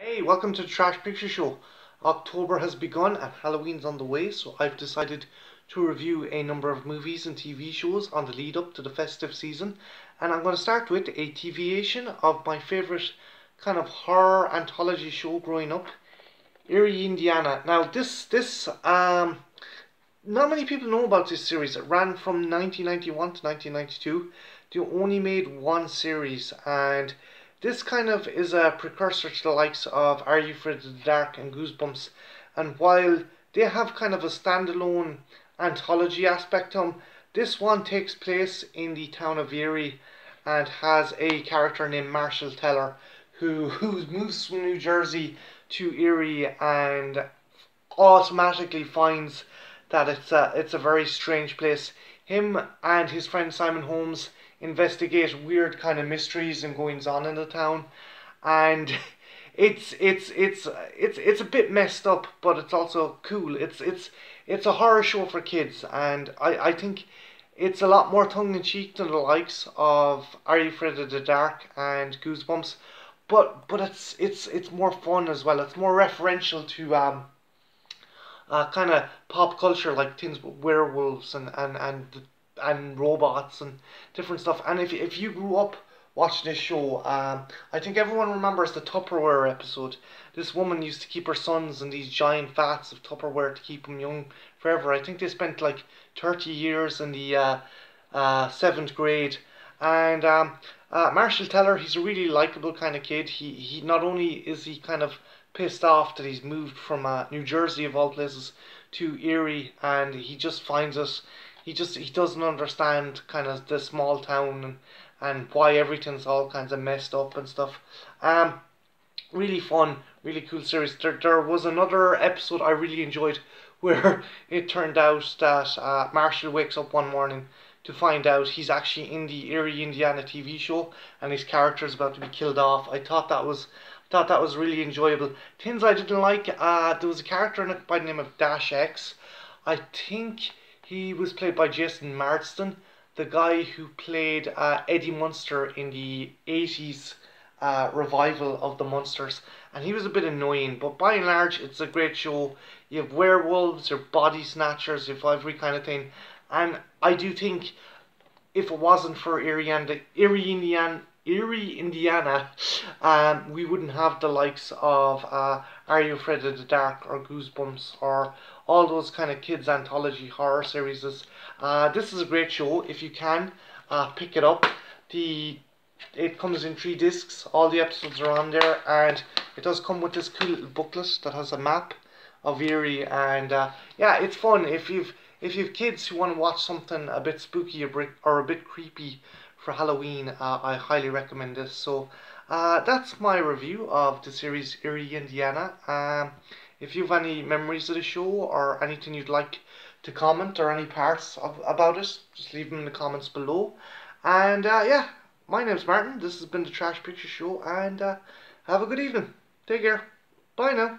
Hey, welcome to Trash Picture Show. October has begun and Halloween's on the way, so I've decided to review a number of movies and TV shows on the lead up to the festive season. And I'm going to start with a TVation of my favourite kind of horror anthology show growing up, Eerie, Indiana. Now, this, this, um, not many people know about this series. It ran from 1991 to 1992. They only made one series and this kind of is a precursor to the likes of Are You Afraid of the Dark and Goosebumps. And while they have kind of a standalone anthology aspect to them, this one takes place in the town of Eerie and has a character named Marshall Teller who, who moves from New Jersey to Eerie and automatically finds that it's a, it's a very strange place. Him and his friend Simon Holmes investigate weird kind of mysteries and goings on in the town, and it's it's it's it's it's a bit messed up, but it's also cool. It's it's it's a horror show for kids, and I I think it's a lot more tongue in cheek than the likes of Are You Afraid of the Dark and Goosebumps, but but it's it's it's more fun as well. It's more referential to um. Uh, kind of pop culture like things with werewolves and and and and robots and different stuff. And if if you grew up watching this show, um, I think everyone remembers the Tupperware episode. This woman used to keep her sons in these giant vats of Tupperware to keep them young forever. I think they spent like thirty years in the uh, uh, seventh grade. And um, uh, Marshall Teller, he's a really likable kind of kid. He he not only is he kind of pissed off that he's moved from uh, New Jersey of all places to Eerie, and he just finds us he just he doesn't understand kind of the small town and, and why everything's all kinds of messed up and stuff. Um, really fun, really cool series. There, there was another episode I really enjoyed where it turned out that uh, Marshall wakes up one morning to find out he's actually in the Eerie, Indiana TV show and his character is about to be killed off. I thought that was thought that was really enjoyable. Things I didn't like, uh, there was a character in it by the name of Dash X. I think he was played by Jason Marsden, the guy who played uh, Eddie Munster in the 80s uh, revival of the Munsters. And he was a bit annoying, but by and large, it's a great show. You have werewolves, you have body snatchers, you have every kind of thing. And I do think if it wasn't for Eerie, and, Eerie Indiana, Eerie, Indiana, um, we wouldn't have the likes of uh, Are You Afraid of the Dark or Goosebumps or all those kind of kids anthology horror series. Uh, this is a great show. If you can, uh, pick it up. The it comes in three discs. All the episodes are on there, and it does come with this cool little booklet that has a map of Eerie. And uh, yeah, it's fun if you've if you've kids who want to watch something a bit spooky or a bit creepy for Halloween, uh, I highly recommend this. So uh, that's my review of the series Eerie, Indiana. Um, if you have any memories of the show or anything you'd like to comment or any parts of, about it, just leave them in the comments below. And uh, yeah, my name's Martin. This has been the Trash Picture Show, and uh, have a good evening. Take care. Bye now.